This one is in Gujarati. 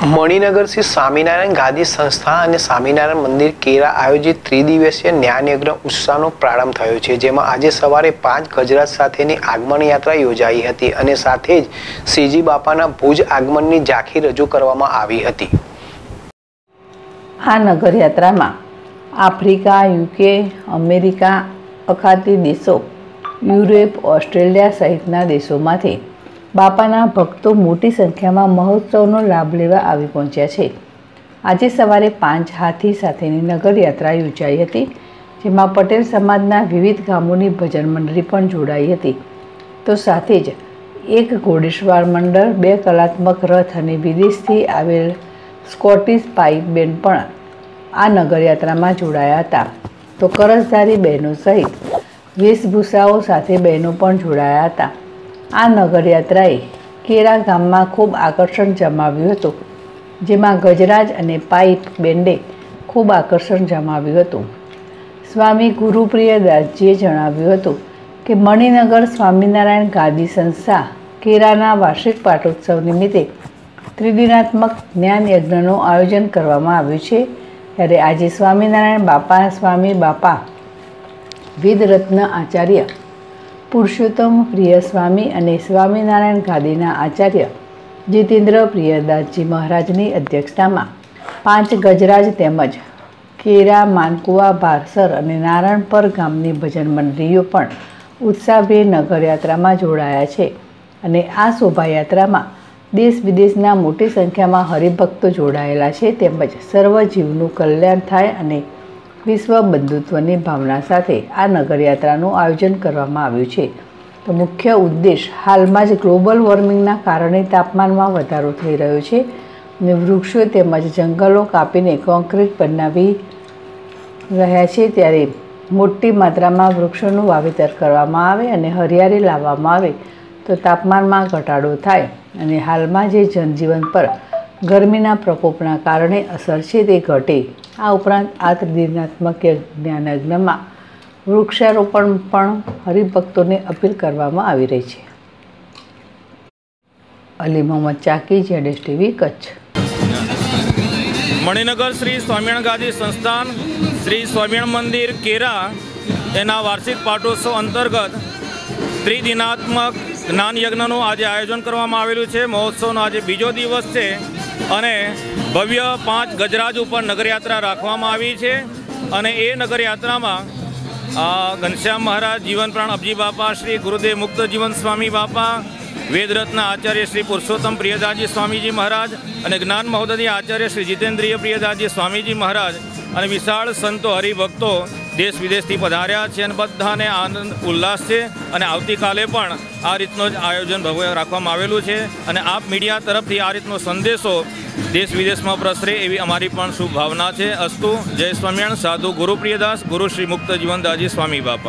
મણિનગર શ્રી સ્વામિનારાયણ ગાદી સંસ્થા અને સ્વામિનારાયણ મંદિર કેરા આયોજિત ત્રિદિવસીય જ્ઞાનયજ્ઞ ઉત્સાહનો પ્રારંભ થયો છે, જેમાં આજે સવારે પાંચ ગજરાત સાથેની આગમન યાત્રા યોજાઈ હતી અને સાથે જ શ્રીજી બાપાના ભુજ આગમનની ઝાંખી રજૂ કરવામાં આવી હતી. આ નગરયાત્રામાં આફ્રિકા યુકે અમેરિકા અખાતી દેશો, યુરોપ, ઓસ્ટ્રેલિયા સહિતના દેશોમાંથી બાપાના ભક્તો મોટી સંખ્યામાં મહોત્સવનો લાભ લેવા આવી પહોંચ્યા છે. આજે સવારે પાંચ હાથી સાથેની નગરયાત્રા યોજાઈ હતી, જેમાં પટેલ સમાજના વિવિધ ગામોની ભજન મંડળી પણ જોડાઈ હતી. તો સાથે જ એક ઘોડેશ્વર મંડળ, બે કલાત્મક રથ અને વિદેશથી આવેલ સ્કોટિશ પાઇપ બેન પણ આ નગરયાત્રામાં જોડાયા હતા. તો કરજદારી બહેનો સહિત વેશભૂષાઓ સાથે બહેનો પણ જોડાયા હતા. આ નગરયાત્રાએ કેરા ગામમાં ખૂબ આકર્ષણ જમાવ્યું હતું, જેમાં ગજરાજ અને પાઇપ બેન્ડે ખૂબ આકર્ષણ જમાવ્યું હતું. સ્વામી ગુરુપ્રિયદાસજીએ જણાવ્યું હતું કે મણિનગર સ્વામિનારાયણ ગાદી સંસ્થા કેરાના વાર્ષિક પાટોત્સવ નિમિત્તે ત્રિદિનાત્મક જ્ઞાન યજ્ઞનું આયોજન કરવામાં આવ્યું છે. ત્યારે આજે સ્વામિનારાયણ બાપા, સ્વામી બાપા, વેદરત્ન આચાર્ય પુરુષોત્તમ પ્રિય સ્વામી અને સ્વામિનારાયણ ગાદીના આચાર્ય જીતેન્દ્ર પ્રિયદાસજી મહારાજની અધ્યક્ષતામાં પાંચ ગજરાજ તેમજ કેરા, માનકુવા ભારસર અને નારાયણપર ગામની ભજન મંડળીઓ પણ ઉત્સાહભેર નગરયાત્રામાં જોડાયા છે અને આ શોભાયાત્રામાં દેશ વિદેશના મોટી સંખ્યામાં હરિભક્તો જોડાયેલા છે તેમજ સર્વ જીવનું કલ્યાણ થાય અને વિશ્વ બંધુત્વની ભાવના સાથે આ નગરયાત્રાનું આયોજન કરવામાં આવ્યું છે. તો મુખ્ય ઉદ્દેશ હાલમાં જ ગ્લોબલ વોર્મિંગના કારણે તાપમાનમાં વધારો થઈ રહ્યો છે અને વૃક્ષો તેમજ જંગલો કાપીને કોન્ક્રીટ બનાવી રહ્યા છે ત્યારે મોટી માત્રામાં વૃક્ષોનું વાવેતર કરવામાં આવે અને હરિયાળી લાવવામાં આવે તો તાપમાનમાં ઘટાડો થાય અને હાલમાં જે જનજીવન પર ગરમીના પ્રકોપના કારણે અસર છે તે ઘટે. આ ઉપરાંત આ ત્રિદિનાત્મક જ્ઞાનયજ્ઞમાં વૃક્ષારોપણ પણ હરિભક્તોને અપીલ કરવામાં આવી રહી છે. અલી મોહમ્મદ ચાકી જેડેશ ટીવી, કચ્છ. મણિનગર શ્રી સ્વામિનારાયણ ગાદી સંસ્થાન શ્રી સ્વામિનારાયણ મંદિર, કેરા, એના વાર્ષિક પાટોત્સવ અંતર્ગત ત્રિદિનાત્મક જ્ઞાન યજ્ઞનું આજે આયોજન કરવામાં આવેલું છે. મહોત્સવનો આજે બીજો દિવસ છે. અને ભવ્ય પાંચ ગજરાજ ઉપર નગરયાત્રા રાખવામાં આવી છે અને એ નગરયાત્રામાં ઘનશ્યામ મહારાજ, જીવન પ્રાણ અબજી બાપા, શ્રી ગુરુદેવ મુક્ત જીવન સ્વામી બાપા, વેદરત્ન આચાર્ય શ્રી પુરુષોત્તમ પ્રિયદાસજી સ્વામીજી મહારાજ અને જ્ઞાન મહોદય આચાર્ય શ્રી જીતેન્દ્રિય પ્રિયદાસજી સ્વામીજી મહારાજ અને વિશાળ સંતો હરિભક્તો દેશ વિદેશથી પધાર્યા છે અને બધાને આનંદ, ઉલ્લાસ છે. અને આવતીકાલે પણ આ રીતનું જ આયોજન ભવ્ય રાખવામાં આવેલું છે. અને આપ મીડિયા તરફથી આ રીતનો સંદેશો દેશ વિદેશમાં પ્રસરે એવી અમારી પણ શુભ ભાવના છે. અસ્તુ, જય સ્વામિયાણ સાધુ ગુરુપ્રિયદાસ ગુરુ શ્રી મુક્ત જીવનદાસજી સ્વામી બાપા.